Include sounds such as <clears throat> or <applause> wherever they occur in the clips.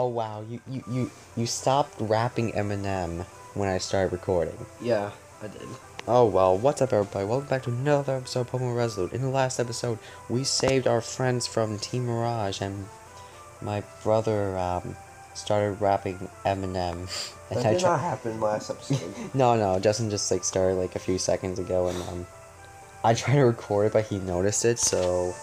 Oh wow, you you you, you stopped rapping Eminem when I started recording. Yeah, I did. Oh well, what's up everybody? Welcome back to another episode of Pokemon Resolute. In the last episode, we saved our friends from Team Mirage and my brother um, started rapping Eminem. <laughs> And That I did not happen last episode. <laughs> No, no, Justin just like started like a few seconds ago, and um, I tried to record it, but he noticed it. So,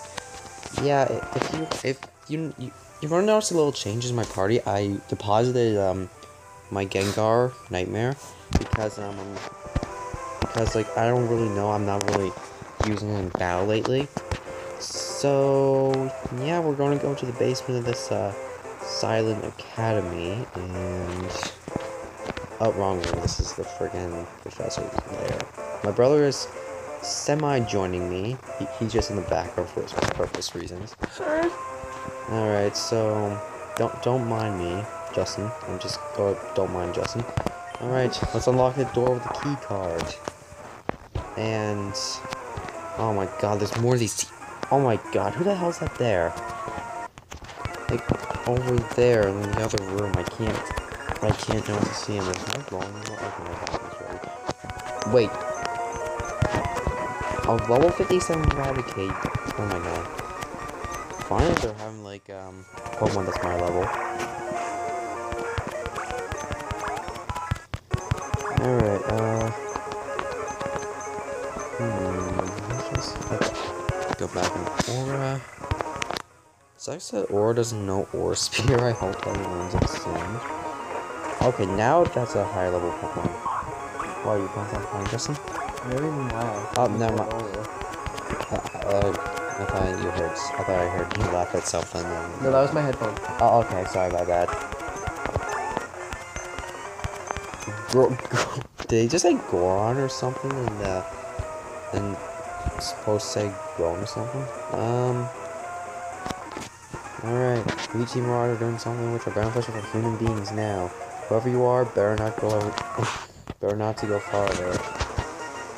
yeah, if you if you you you're gonna notice a little changes in my party. I deposited um my Gengar Nightmare because um because like I don't really know. I'm not really using it in battle lately. So yeah, we're gonna go to the basement of this uh Sylon Academy and. Oh, wrong room. This is the friggin' professor's lair. My brother is semi joining me. He, he's just in the background for his purpose reasons. Alright, so don't don't mind me, Justin. I'm just or don't mind Justin. Alright, let's unlock the door with the key card. And oh my god, there's more of these Oh my god, who the hell's that there? Like over there in the other room, I can't I can't know to see him. Is that wrong? Okay. Wait. A level 57 Eradicate. Oh my god. Finally they're um, Pokemon that's my level. Alright, uh... Hmm, let's just okay. go back in Aura. So I said Aura doesn't know Aura Sphere. <laughs> I hope that learns it soon. Okay, now that's a higher level Pokemon. Why are you playing something, Justin? Maybe wow. Oh, never mind. Uh, uh, I thought you heard. I thought I heard you laugh at something. And... No, that was my headphone. Oh, okay. Sorry about that. Gro- Gro- Did he just say Goron or something? And uh, and supposed to say Grown or something? Um. Alright, we Team Marauder are doing something which are beneficial for human beings now. Whoever you are, better not go <laughs> better not to go farther.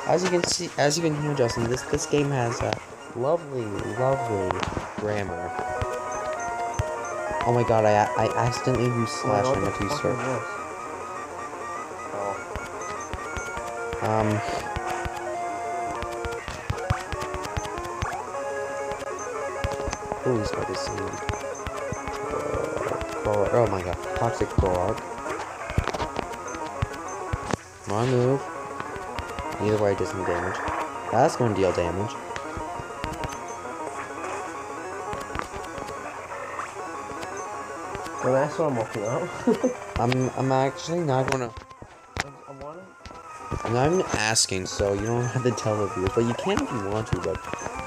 As you can see as you can hear Justin, this this game has a lovely, lovely grammar. Oh my god, I I accidentally used slash on my the search. Oh. Um he's got this thing. Uh, oh my god, toxic. Come on, move. Either way, it does some damage. That's going to deal damage. Well, that's what I'm looking up. <laughs> I'm I'm actually not gonna. I want I'm not even asking, so you don't have to tell the viewer, but you can if you want to. But,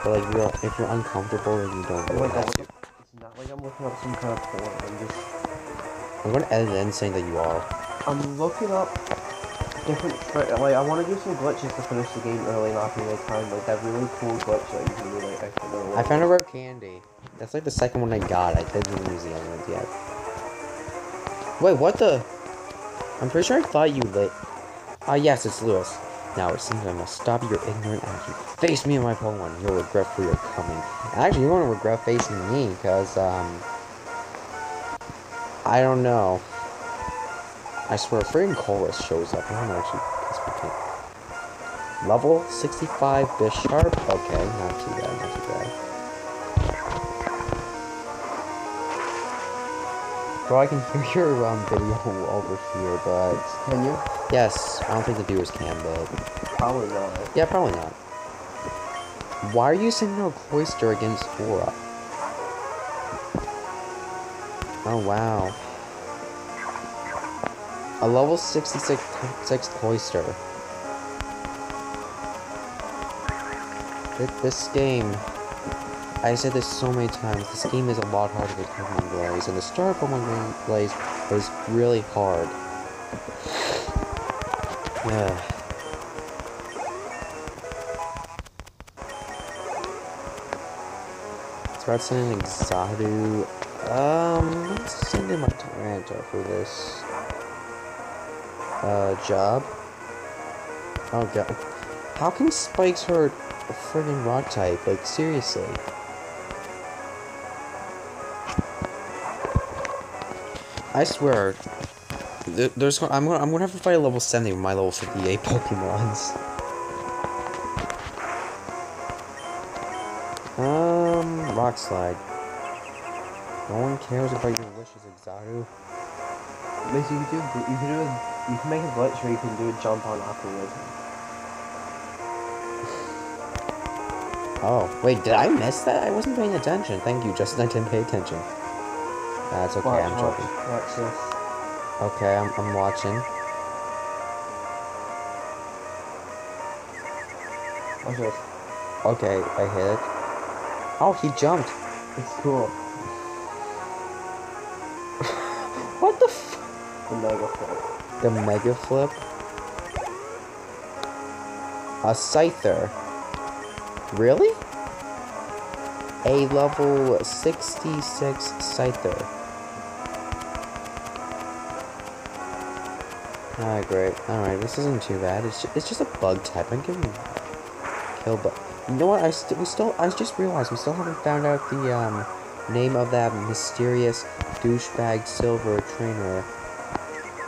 but like, you're, if you're uncomfortable, then you don't Oh really have god. to. It's not like I'm looking up some kind of porn. I'm just. I'm gonna edit it in saying that you are. I'm looking up different. Like, I want to do some glitches to finish the game early, not be like time. Like that really cool glitch that you can do. Like, I I found a rare candy. That's like the second one I got. I didn't use the other ones yet. Wait, what the? I'm pretty sure I thought you lit. Ah, yes, it's Lewis. Now it seems I must stop your ignorant action. Face me and my Pokemon. You'll regret for your coming. Actually, you're going to regret facing me, because, um... I don't know. I swear, freaking chorus shows up. I'm actually. Level 65 Bisharp? Okay, not too bad, not too bad. Bro, I can <laughs> hear your um, video over here, but... Can you? Yes, I don't think the viewers can, but... Probably not. Yeah, probably not. Why are you sending a Cloyster against Aura? Oh, wow. A level 66 six Cloyster. Th- This game... I said this so many times, this game is a lot harder than Pokemon Blaze, and the start of Pokemon Blaze was really hard. Yeah. Let's try sending Exadu. Um, let's send in my Tyranitar for this uh job. Oh god. How can spikes hurt a friggin' rock type? Like seriously. I swear, there's I'm gonna I'm gonna have to fight a level 70 with my level 58 Pokemons. Um, rock slide. No one cares about your wishes, Exaru. Basically, you can do you can do a, you can make a glitch where you can do a jump on Aquawood. <sighs> Oh, wait, did I miss that? I wasn't paying attention. Thank you, Justin. I didn't pay attention. That's okay. watch, I'm watch, joking. watch this. Okay, I'm I'm watching. Watch this. Okay, I hit it. Oh, he jumped. It's cool. <laughs> What the? F- The mega flip. The Mega Flip. A Scyther. Really? A level 66 Scyther. Ah, great. Alright, this isn't too bad. It's just, it's just a bug type. I'm giving kill bug. You know what? I st we still. I just realized we still haven't found out the um name of that mysterious douchebag silver trainer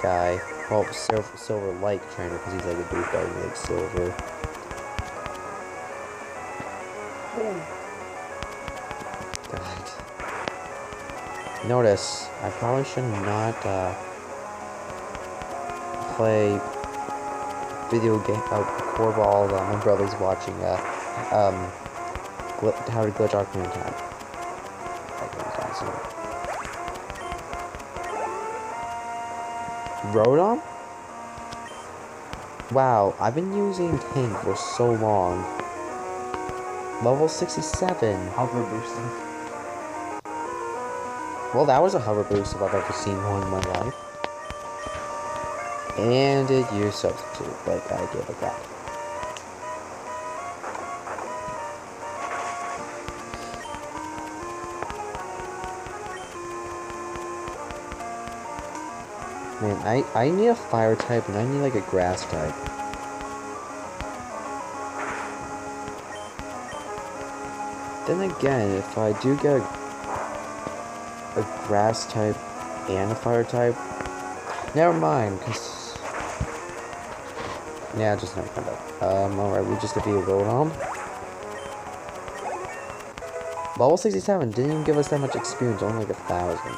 guy. Well, silver, silver like trainer because he's like a douchebag like silver. God. Notice, I probably should not uh, play video game uh, while uh, my brother's watching uh, um, gl- how to glitch Ocarina of Time. That game's awesome. Rotom? Wow, I've been using Tank for so long. Level 67. Hover boosting. Well, that was a hover boost if I've ever seen one in my life. And it used substitute, like I gave a god. Man, I, I need a fire type and I need like a grass type. Then again, if I do get a a grass type and a fire type. Never mind, cause yeah, just never mind that. Um, alright, we just defeated Rotom. Level 67 didn't even give us that much experience, only like a thousand.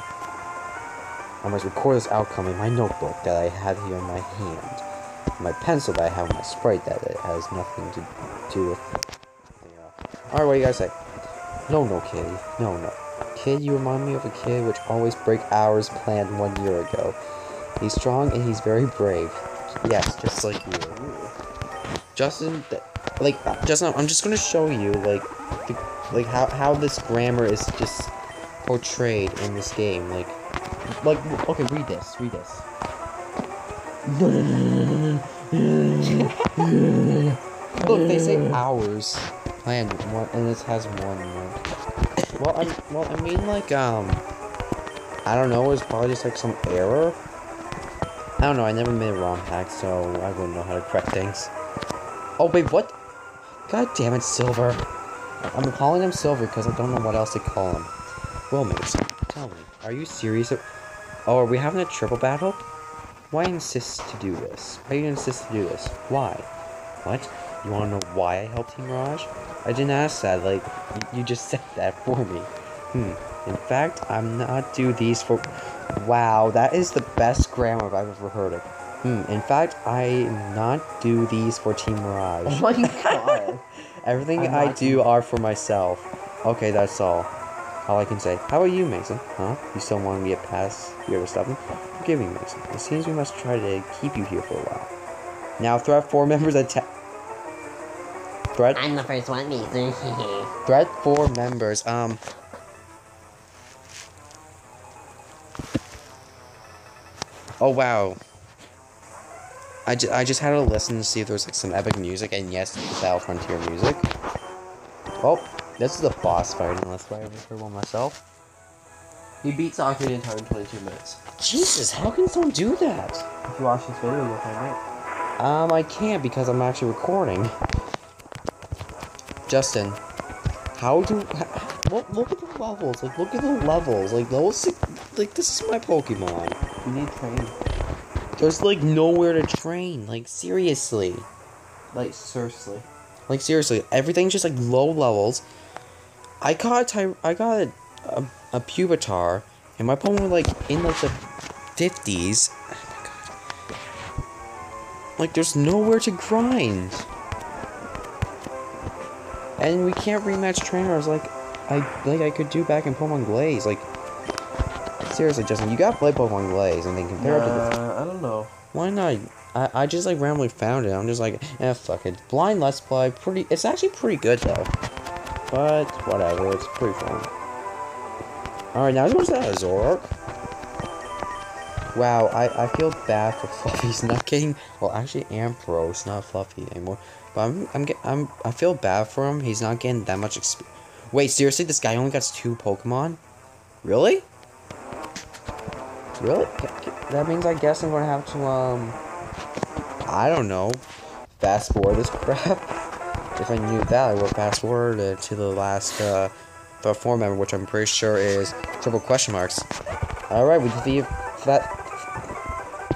I must record this outcome in my notebook that I have here in my hand. My pencil that I have in my sprite that it has nothing to do with. Alright, what do you guys say? No, no, kitty. No, no. Kid, you remind me of a kid which always break hours planned one year ago. He's strong and he's very brave. Yes, just like you. Justin, like, Justin, I'm just gonna show you, like, the, like how, how this grammar is just portrayed in this game. Like, like, okay, read this, read this. <laughs> Look, they say hours planned, and this has one. Well, I well, I mean, like, um, I don't know. it's probably just like some error. I don't know. I never made a ROM hack, so I wouldn't know how to correct things. Oh wait, what? God damn it, Silver! I'm calling him Silver because I don't know what else to call him. Well, Mason, tell me, are you serious? Oh, are we having a triple battle? Why insist to do this? Why you insist to do this? Why? What? You want to know why I helped Team Mirage? I didn't ask that. Like, you just said that for me. Hmm. In fact, I'm not do these for. Wow, that is the best grammar I've ever heard of. Hmm. In fact, I not do these for Team Mirage. Oh my <laughs> god. Everything I'm I not do are for myself. Okay, that's all. All I can say. How about you, Mason? Huh? You still want me to pass? You ever stop me? Forgive me, Mason. It seems we must try to keep you here for a while. Now, threat four members attack. Threat I'm the first one, Mason. <laughs> Threat four members. Um. Oh wow. I, ju- I just had to listen to see if there was like some epic music, and yes, it's Battle Frontier music. Oh, this is a boss fight, unless I ever heard one myself. he beats Ocarina of Time in 22 minutes. Jesus, how can someone do that? If you watch this video, you'll find out. Um, I can't because I'm actually recording. Justin, how do look, look at the levels. Like, look at the levels. Like, level six. Like, this is my Pokemon. You need train. There's like nowhere to train. Like, seriously. Like seriously. Like, seriously. Everything's just like low levels. I got a ty- I got a, a, a Pupitar, and my Pokemon were like in like the 50s. Oh. Like, there's nowhere to grind. And we can't rematch trainers like I like I could do back in Pokemon Glaze. Like seriously, Justin, you got to play Pokemon Glaze and then compare it to the I don't know. why not? I, I just like randomly found it. I'm just like, eh, fuck it. Blind Let's Play, pretty. It's actually pretty good though. But whatever, it's pretty fun. All right, now go to that Zoroark. Wow, I, I feel bad for <laughs> Fluffy's not getting. Well, actually, Ampharos, not Fluffy anymore. But I'm I'm get, I'm I feel bad for him. He's not getting that much exp. Wait, seriously, this guy only got two Pokemon? Really? Really? That means I guess I'm gonna have to um. I don't know. Fast forward this <laughs> crap. If I knew that, I would fast forward it to the last uh, the four member, which I'm pretty sure is triple question marks. All right, we defeated that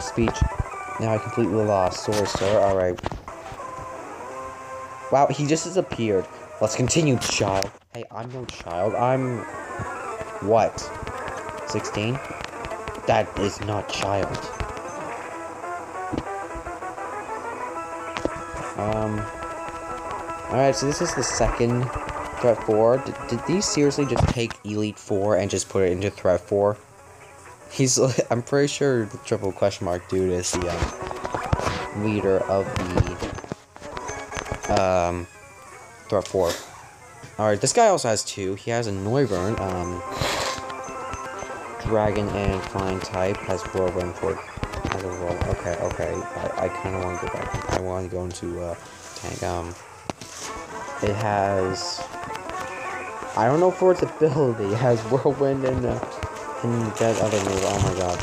speech. Now I completely lost. Sorry, sir. All right. Wow, he just disappeared. Let's continue, child. Hey, I'm no child. I'm what? 16? That is not child. Um. Alright, so this is the second Threat 4. Did, did these seriously just take Elite 4 and just put it into Threat 4? He's, <laughs> I'm pretty sure the triple question mark dude is the um, leader of the um, Threat 4. Alright, this guy also has two. He has a Noivern, um, Dragon and Flying type, has Whirlwind for as a roll. Okay, okay. I, I kind of want to go back. I want to go into uh, tank. Um, it has. I don't know for its ability. <laughs> It has Whirlwind and uh, and that other move. Oh my god.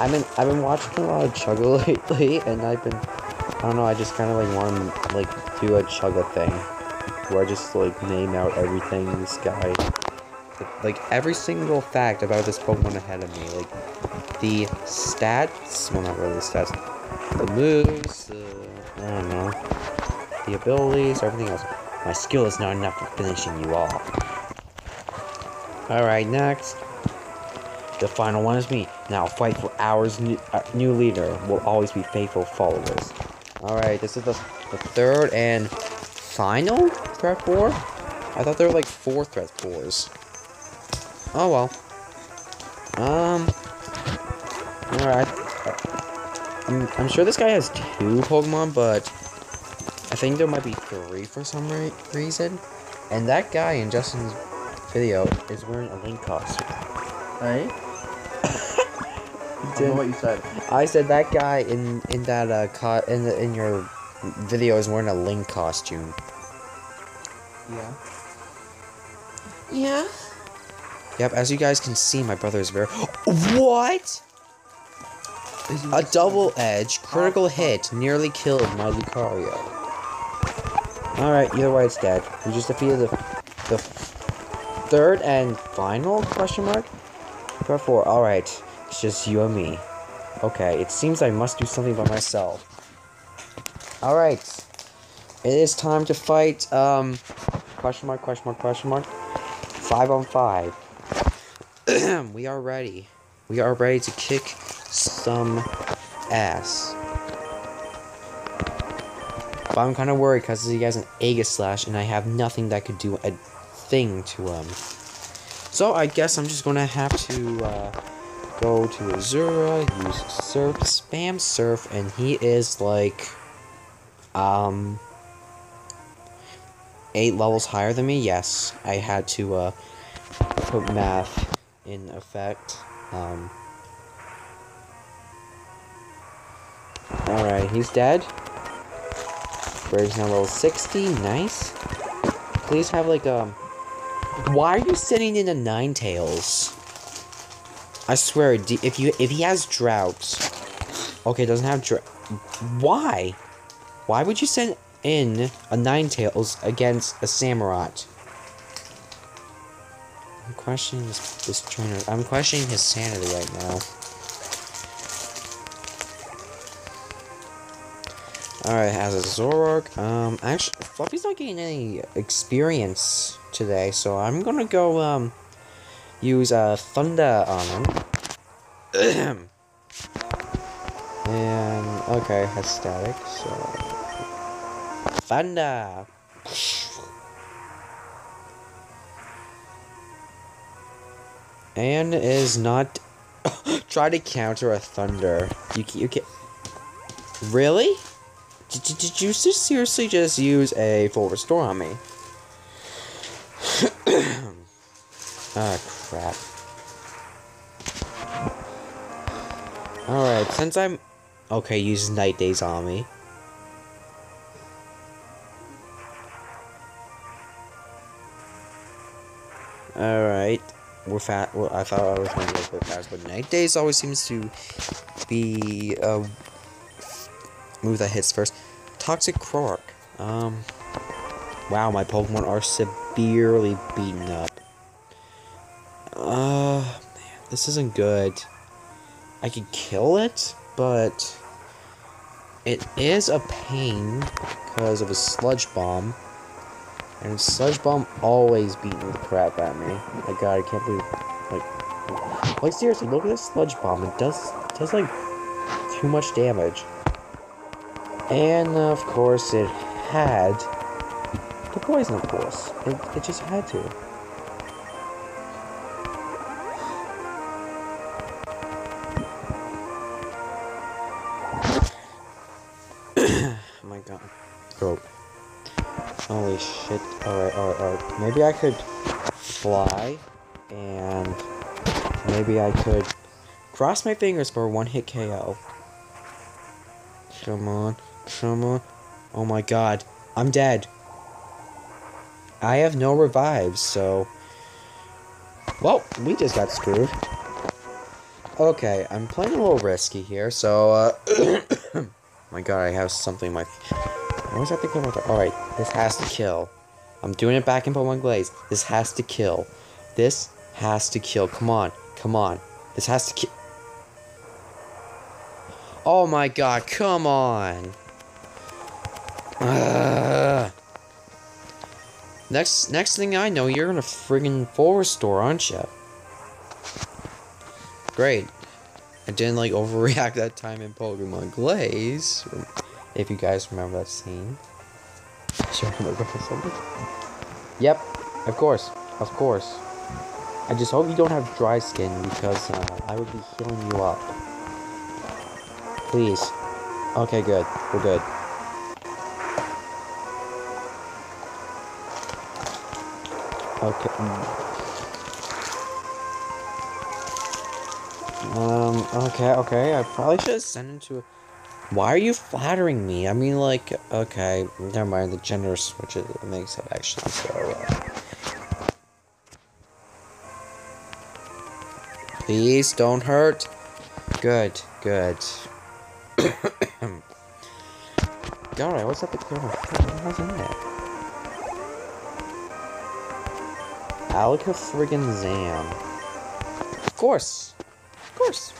I've been I've been watching a lot of Chugga <laughs> lately, and I've been I don't know. I just kind of like want to like do a Chugga thing, where I just like name out everything this guy like every single fact about this Pokemon ahead of me, like the stats, well not really the stats, the moves, uh, I don't know, the abilities, everything else. My skill is not enough for finishing you off. Alright, next. The final one is me. Now fight for ours. New, uh, new leader will always be faithful followers. Alright, this is the, the third and final threat four? I thought there were like four threat fours. Oh well. Um. Alright. I'm, I'm sure this guy has two Pokemon, but I think there might be three for some re reason. And that guy in Justin's video is wearing a Link costume. Hey? <coughs> I don't know what you said. I said that guy in in that uh co- in the, in your video is wearing a Link costume. Yeah. Yeah? Yep, as you guys can see, my brother is very. What? A double edge critical hit nearly killed my Lucario. Alright, either way, it's dead. We just defeated the, the third and final question mark? Part four. Alright, it's just you and me. Okay, it seems I must do something by myself. Alright. It is time to fight, um, question mark, question mark, question mark. Five on five. <clears throat> we are ready. We are ready to kick some ass. But I'm kind of worried because he has an Aegislash and I have nothing that could do a thing to him. So I guess I'm just gonna have to uh, go to Azura, use Surf, spam Surf, and he is like, um, eight levels higher than me. Yes, I had to uh, put math in effect. Um, Alright, he's dead. Brave's now level 60, nice. Please have like um Why are you sitting in a Ninetales? I swear, if you if he has drought, okay, doesn't have drought. Why? Why would you send in a Ninetales against a Samurott? Questioning this, this trainer. I'm questioning his sanity right now. Alright, as a Zoroark, um, actually, Fluffy's not getting any experience today, so I'm gonna go, um, use, uh, Thunder on him. <clears throat> and, okay, has static, so... Thunder! And is not... <coughs> Try to counter a Thunder. You, you can... Really? Did, did, did you just seriously just use a full restore on me? <coughs> ah, crap. Alright, since I'm... Okay, use Night Daze on me. Alright. We're fat. Well, I thought I was going to go bit fast, but Night Daze always seems to be a move that hits first. Toxicroak. Um. Wow, my Pokemon are severely beaten up. Uh, man, this isn't good. I could kill it, but it is a pain because of a sludge bomb. And sludge bomb always beating the crap at me. My god, I can't believe like like seriously, look at this sludge bomb. It does it does like too much damage. And uh, of course it had the poison of course. It it just had to. <coughs> oh my god. Oh. Holy shit. Alright, alright, alright. Maybe I could fly and maybe I could cross my fingers for a one hit KO. Come on, come on. Oh my god. I'm dead. I have no revives, so. Well, we just got screwed. Okay, I'm playing a little risky here, so, uh. <coughs> my god, I have something in my. I always have to kill my. Alright, this has to kill. I'm doing it back in Pokemon Glaze. This has to kill. This has to kill. Come on. Come on. This has to kill. Oh my god, come on. Ugh. Next next thing I know, you're gonna friggin' full store, aren't you? Great. I didn't like overreact that time in Pokemon Glaze. If you guys remember that scene. Sure, remember something? Yep, of course, of course. I just hope you don't have dry skin because uh, I would be healing you up. Please. Okay, good. We're good. Okay. Um, okay, okay. I probably should have sent him to a... Why are you flattering me? I mean, like, okay, never mind. The gender switch it makes it actually so. Uh... Please don't hurt. Good, good. Alright, what's up with the What's in there? Alaka friggin' Zam. Of course. Of course.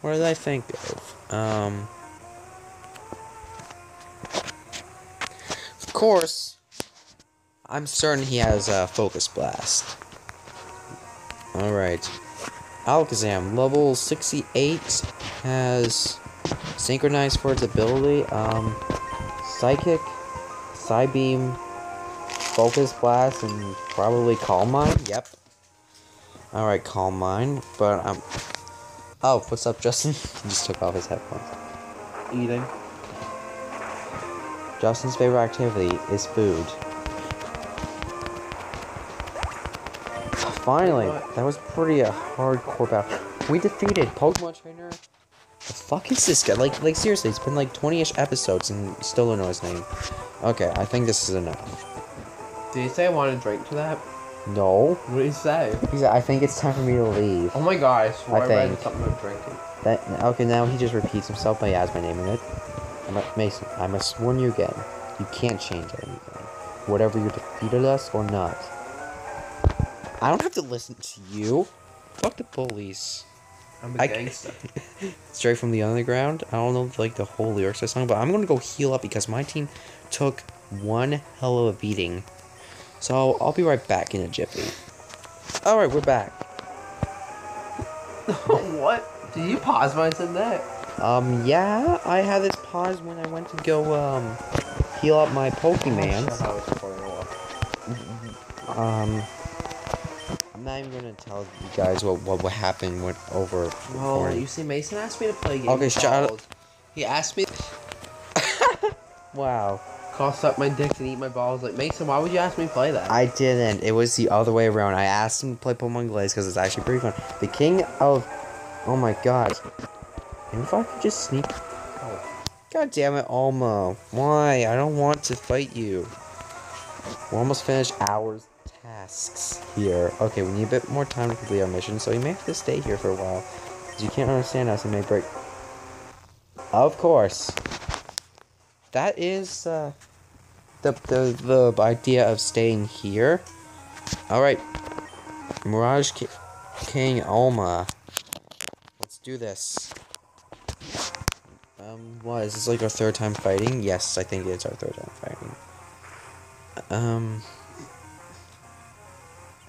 What did I think of? Um. Of course. I'm certain he has a Focus Blast. Alright. Alakazam, level 68, has Synchronized for its ability. Um, Psychic, Psybeam, Focus Blast, and probably Calm Mind. Yep. Alright, Calm Mind, but um. Oh, what's up, Justin? <laughs> he just took off his headphones. Eating. Justin's favorite activity is food. Finally, that was pretty a hardcore battle. We defeated Pokemon Trainer. The fuck is this guy? Like, like seriously, it's been like 20-ish episodes and still don't know his name. Okay, I think this is enough. Did you say I want to drink to that? No. What did he say? He said, I think it's time for me to leave. Oh my gosh, I I think. something about drinking. That, okay, now he just repeats himself, but he has my name in it. I'm a, Mason, I must warn you again. You can't change anything. Whatever you defeated us or not. I don't have to listen to you. Fuck the police. I'm a I- gangster. <laughs> Straight from the underground. I don't know like the whole lyrics of the song, but I'm gonna go heal up because my team took one hell of a beating. So I'll be right back in a jiffy. All right, we're back. <laughs> what? Did you pause when I said that? Um, yeah, I had this pause when I went to go um heal up my Pokemon. I was recording a lot. Um, I'm not even gonna tell you guys what what, what happened with over. Well, recording. you see, Mason asked me to play a game. Okay, shut up. He asked me <laughs> Wow. Call suck my dick and eat my balls. Like Mason, why would you ask me to play that? I didn't. It was the other way around. I asked him to play Pokemon Glaze because it's actually pretty fun. The king of. Oh my god. And if I could just sneak. Oh. God damn it, Alma. Why? I don't want to fight you. We're almost finished our tasks here. Okay, we need a bit more time to complete our mission, so you may have to stay here for a while. You can't understand us and may break. Of course. That is, uh the the the idea of staying here. All right, Mirage Ki- King Alma. Let's do this. Um, what is this like our third time fighting? Yes, I think it's our third time fighting. Um.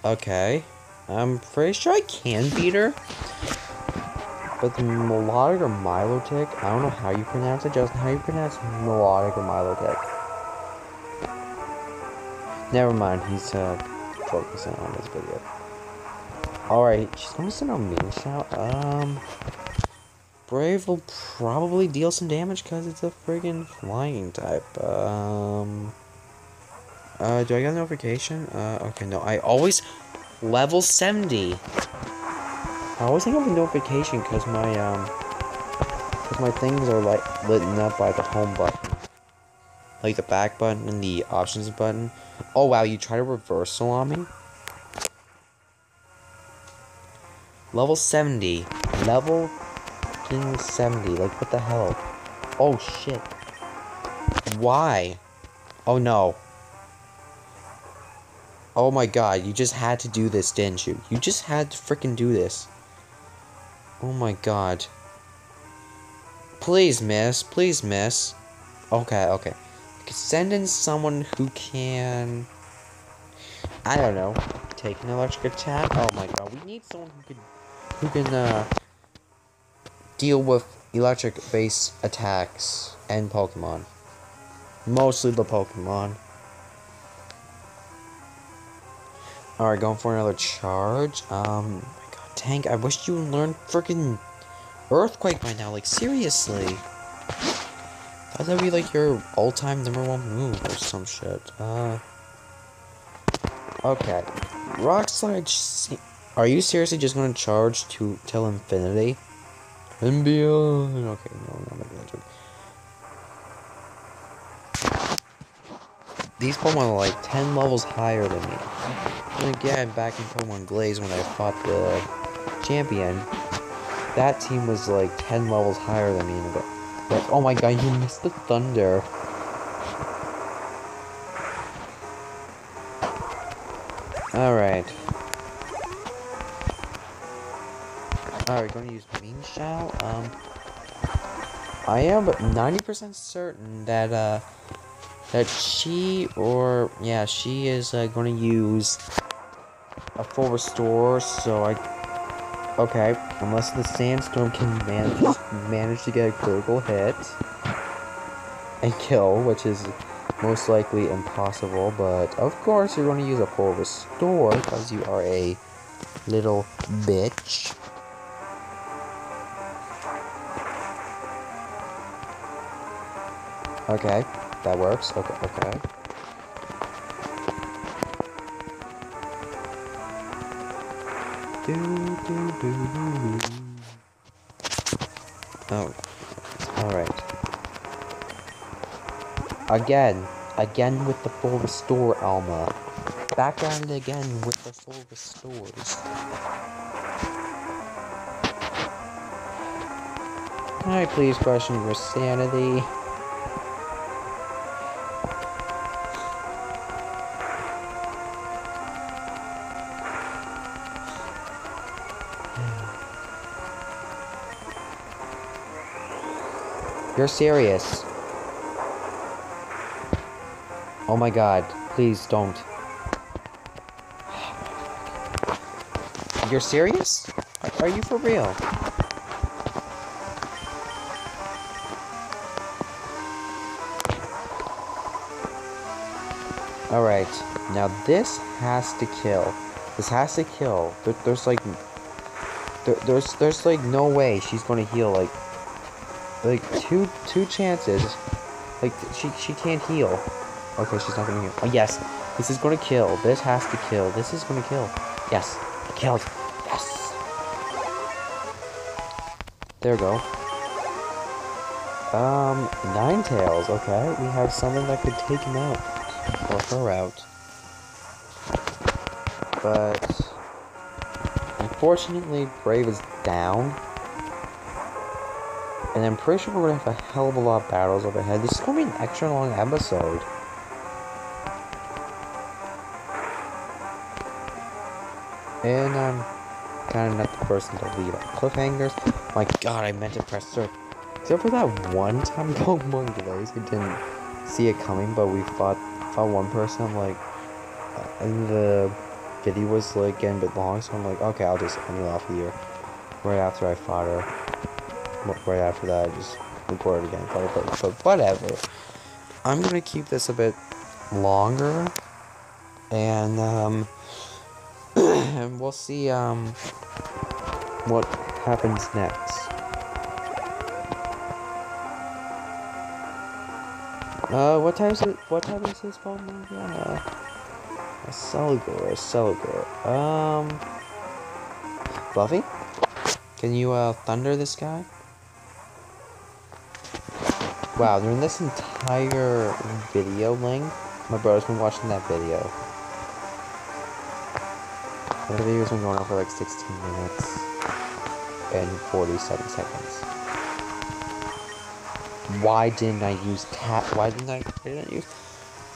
Okay, I'm pretty sure I can beat her. But the melodic or milotic, I don't know how you pronounce it, Justin. How you pronounce melodic or milotic? Never mind, he's uh, focusing on this video. Alright, she's gonna send a mean shout. Um, Brave will probably deal some damage because it's a friggin' flying type. Um, uh, do I get a notification? Uh, okay, no, I always level 70. I always think of a notification because my, um, because my things are like lit up by the home button. Like the back button and the options button. Oh wow, you try to reversal on me? Level 70. Level fucking 70. Like, what the hell? Oh shit. Why? Oh no. Oh my god, you just had to do this, didn't you? You just had to freaking do this. Oh my god. Please, miss. Please, miss. Okay, okay. Send in someone who can. I don't know. Take an electric attack. Oh my god, we need someone who can, who can uh, deal with electric based attacks and Pokemon. Mostly the Pokemon. Alright, going for another charge. Um, Tank, I wish you learned freaking Earthquake by now. Like, seriously. That'd be like your all-time number one move or some shit. Uh. Okay. Rock slide. Are you seriously just gonna charge to till infinity? And beyond. Okay, no, no, not gonna joke. These Pokemon are like 10 levels higher than me. And again, back in Pokemon Glaze when I fought the champion, that team was like 10 levels higher than me. But, oh my god, you missed the thunder. Alright. Alright, to use Mean Shout. Um, I am 90% certain that, uh, that she or, yeah, she is uh, going to use a full restore, so I, okay, unless the Sandstorm can manage, manage to get a critical hit and kill, which is most likely impossible, but of course you're going to use a full restore because you are a little bitch. Okay, that works. Okay, okay. Do, do, do. Oh, alright. Again, again with the full restore, Alma. Back at it again with the full restores. Can I please question your sanity? You're serious. Oh my god, please don't. You're serious? Are, you for real? Alright, now this has to kill. This has to kill. There, there's like... There, there's there's like no way she's gonna heal like... Like two two chances. Like she she can't heal. Okay, she's not gonna heal. Oh yes, this is gonna kill. This has to kill. This is gonna kill. Yes, killed. Yes. There we go. Um, Ninetales. Okay, we have something that could take him out or her out. But unfortunately, Brave is down. And I'm pretty sure we're gonna have a hell of a lot of battles up ahead. This is gonna be an extra long episode. And I'm kind of not the person to leave on cliffhangers. My god, I meant to press start. Except for that one time <laughs> Pokemon Glaze, I didn't see it coming, but we fought fought one person. I'm like, uh, and the video was like getting a bit long, so I'm like, okay, I'll just end it off here. Right after I fought her, right after that, I just recorded again. But, but, but whatever. I'm gonna keep this a bit longer, and um, and <clears throat> we'll see um what happens next. Uh, what time is it? What time is this Pokemon? Yeah, a Celigar, a Celigar. Um, Fluffy, can you uh thunder this guy? Wow, during this entire video length, my brother's been watching that video. The video's been going on for like 16 minutes and 47 seconds. Why didn't I use tap? Why didn't I, why didn't use?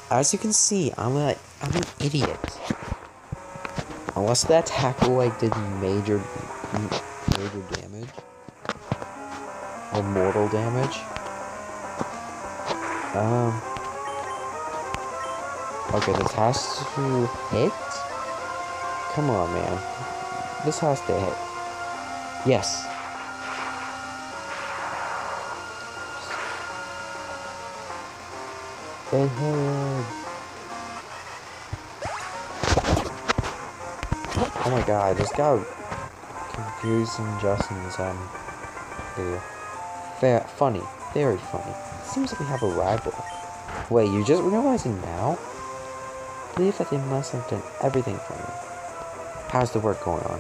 As you can see, I'm a I'm an idiot. Unless that tackle like did major major damage or mortal damage. Um. Okay, this has to hit. Come on, man. This has to hit. Yes. It hit. Oh my god, just got confused in Justin's um video. Fair, funny, very funny. Seems like we have a rival. Wait, you're just realizing now? I believe that they must have done everything for me. How's the work going on?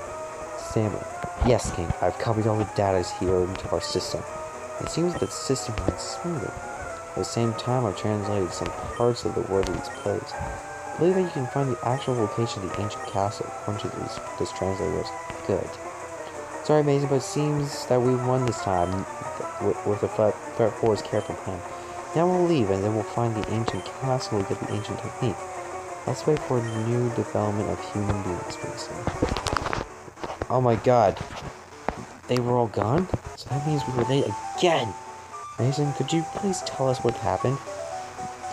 Samuel. Yes, King. I've copied all the data here into our system. It seems that the system runs smoothly. At the same time, I've translated some parts of the word plays. I believe that you can find the actual location of the ancient castle to these, this translator. Good. Sorry, amazing, but it seems that we won this time with, a Fret, Fret 4's careful plan. Now we'll leave, and then we'll find the ancient castle and get the ancient technique. Let's wait for new development of human beings, basically. Oh my god. They were all gone? So that means we were late again! Mason, could you please tell us what happened?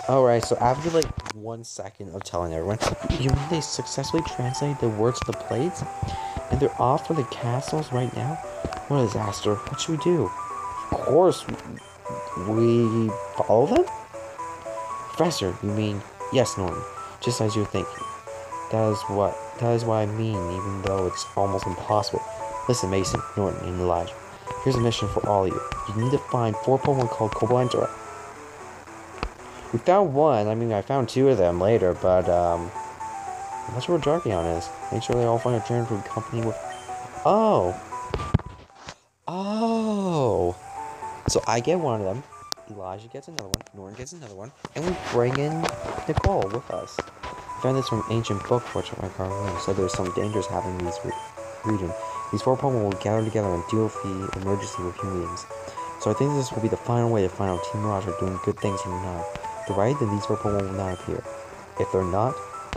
Alright, so after like one second of telling everyone, you mean they successfully translated the words of the plates? And they're off for the castles right now? What a disaster. What should we do? Of course, we follow them? Professor, you mean, yes, Norton, just as you're thinking. That is what, that is what I mean, even though it's almost impossible. Listen, Mason, Norton, and Elijah. Here's a mission for all of you. You need to find four Pokemon called Coblentra. We found one. I mean, I found two of them later, but, um... I'm not sure where Jarkion is. Make sure they all find a turn from company with... Oh! So I get one of them. Elijah gets another one. Norton gets another one. And we bring in Nicole with us. I found this from an ancient book which my car said there's some dangers happening in this re region. These four Pokemon will gather together and deal with the emergency with human beings. So I think this will be the final way to find out Team Mirage are doing good things not. If they're right, then these four Pokemon will not appear. If they're not,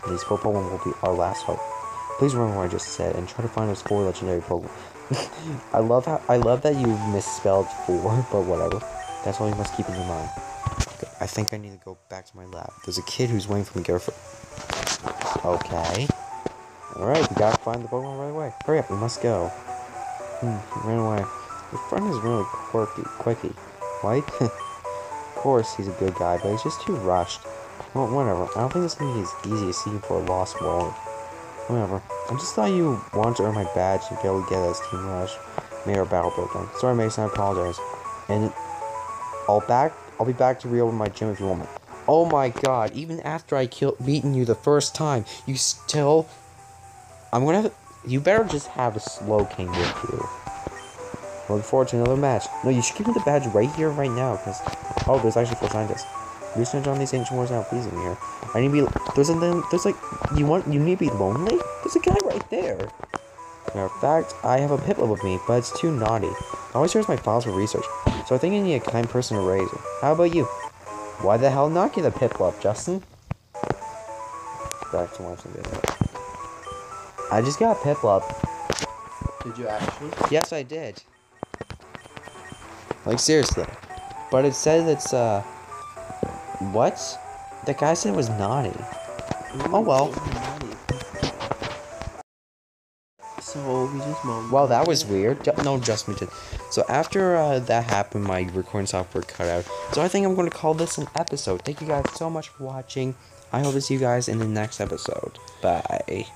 these four Pokemon will be our last hope. Please remember what I just said and try to find those four legendary Pokemon. <laughs> I love how I love that you misspelled four, <laughs> but whatever. That's all you must keep in your mind. Okay, I think I need to go back to my lab. There's a kid who's waiting for me to go for. Okay. Alright, we gotta find the Pokemon right away. Hurry up, we must go. Hmm, he ran away. His friend is really quirky, quicky. Right? <laughs> of course, he's a good guy, but he's just too rushed. Well, whatever. I don't think this is gonna be as easy as seeking for a lost world. Whatever. I just thought you wanted to earn my badge and be able to get as Team Rush Mayor battle broken. Sorry, Mason, I apologize. And I'll back. I'll be back to reopen my gym if you want me. Oh my god! Even after I killed, beaten you the first time, you still. I'm gonna. You better just have a Slowking with you. Look forward to another match. No, you should give me the badge right here, right now, because oh, there's actually four scientists. Research on these ancient wars now, please in here. I need to be. There's a there's like you want you need to be lonely. There's a guy right there. Matter of fact, I have a Piplup with me, but it's too naughty. It always shares my files for research, so I think I need a kind person to raise it. How about you? Why the hell not get a Piplup, Justin? Back to watching video. I just got a Piplup. Did you actually? Yes, I did. Like seriously. But it says it's uh what? The guy said it was naughty. Oh, well. So we just mom. Well, that was weird. No, just me did. So after uh, that happened, my recording software cut out. So I think I'm going to call this an episode. Thank you guys so much for watching. I hope to see you guys in the next episode. Bye.